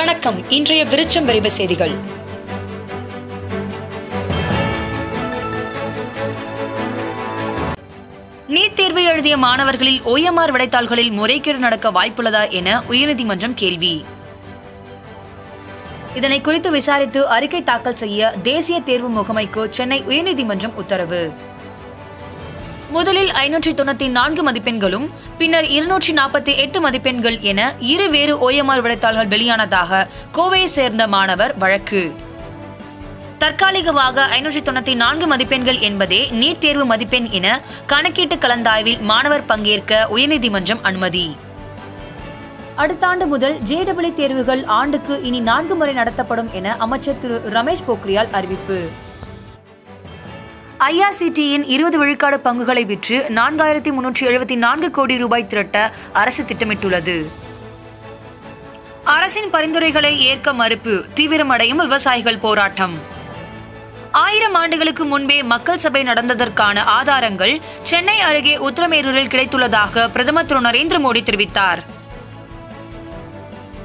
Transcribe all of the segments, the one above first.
வணக்கம். இன்றைய விருச்சம் விரைவு செய்திகள். நீட் தேர்வை எழுதிய மாணவர்களில் ஓஎம்ஆர் விடைத்தாள்களில் முறைகேடு நடக்க வாய்ப்புள்ளதா என உயர்நீதிமன்றம் கேள்வி. இதனை குறித்து விசாரித்து அறிக்கை தாக்கல் செய்ய தேசிய தேர்வு முகமைக்கு சென்னை உயர்நீதிமன்றம் உத்தரவு. முதலில் ஐநூற்றி தொண்ணூத்தி நான்கு மதிப்பெண்களும் பின்னர் இருநூற்றி நாற்பத்தி எட்டு மதிப்பெண்கள் என இரு வேறு ஓஎம்ஆர் விடைத்தாள்கள் வெளியானதாக கோவையை சேர்ந்த மாணவர் வழக்கு. தற்காலிகமாக ஐநூற்றி தொண்ணூத்தி நான்கு மதிப்பெண்கள் என்பதே நீட் தேர்வு மதிப்பெண் என கணக்கீட்டு கலந்தாய்வில் மாணவர் பங்கேற்க உயர்நீதிமன்றம் அனுமதி. அடுத்த ஆண்டு முதல் ஜேடபிள்யூ தேர்வுகள் ஆண்டுக்கு இனி நான்கு முறை நடத்தப்படும் என அமைச்சர் திரு ரமேஷ் போக்ரியால் அறிவிப்பு. ஐஆர்சிடியின் இருபது விழுக்காடு பங்குகளை விற்று நான்காயிரத்தி முன்னூற்றி எழுபத்தி நான்கு கோடி ரூபாய் திரட்ட அரசு திட்டமிட்டுள்ளது. அரசின் பரிந்துரைகளை ஏற்க மறுப்பு தீவிரமடையும் விவசாயிகள் போராட்டம். ஆயிரம் ஆண்டுகளுக்கு முன்பே மக்கள் சபை நடந்ததற்கான ஆதாரங்கள் சென்னை அருகே உத்தரமேரூரில் கிடைத்துள்ளதாக பிரதமர் திரு நரேந்திர மோடி தெரிவித்தார்.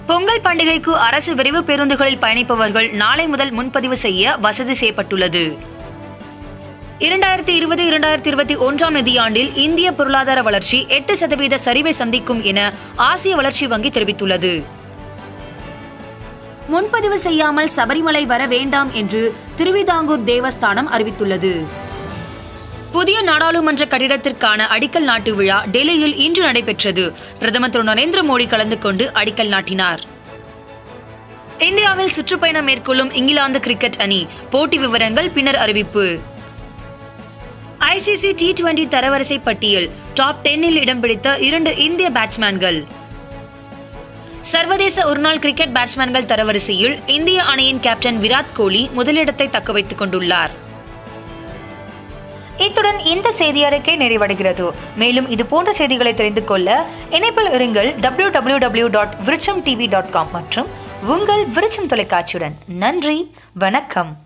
பொங்கல் பண்டிகைக்கு அரசு விரைவு பேருந்துகளில் பயணிப்பவர்கள் நாளை முதல் முன்பதிவு செய்ய வசதி செய்யப்பட்டுள்ளது. இரண்டாயிரத்தி இருபது இரண்டாயிரத்தி இருபத்தி ஒன்றாம் நிதியாண்டில் இந்திய பொருளாதார வளர்ச்சி எட்டு சதவீத சரிவை சந்திக்கும் என ஆசிய வளர்ச்சி வங்கி தெரிவித்துள்ளது. முன்பதிவு செய்யாமல் சபரிமலை வர வேண்டாம் என்று திருவிதாங்கூர் தேவஸ்தானம் அறிவித்துள்ளது. புதிய நாடாளுமன்ற கட்டிடத்திற்கான அடிக்கல் நாட்டு விழா டெல்லியில் இன்று நடைபெற்றது. பிரதமர் திரு நரேந்திர மோடி கலந்து கொண்டு அடிக்கல் நாட்டினார். இந்தியாவில் சுற்றுப்பயணம் மேற்கொள்ளும் இங்கிலாந்து கிரிக்கெட் அணி போட்டி விவரங்கள் பின்னர் அறிவிப்பு. ஐசிசி டி டுவெண்டி தரவரிசை பட்டியல் டாப் டென்னில் இடம் பிடித்த இரண்டு இந்திய பேட்ஸ்மேன்கள் சர்வதேச ஒருநாள் கிரிக்கெட் பேட்ஸ்மேன்கள் தரவரிசையில் இந்திய அணியின் கேப்டன் விராட் கோலி முதலிடத்தை தக்க வைத்துக் கொண்டுள்ளார். இத்துடன் இந்த செய்தி அறிக்கை நிறைவடைகிறது. மேலும் இது போன்ற செய்திகளை தெரிந்து கொள்ள இணைப்பில் இருங்கள் W W W dot Virucham TV dot com மற்றும் உங்கள் விருச்சம் தொலைக்காட்சியுடன். நன்றி வணக்கம்.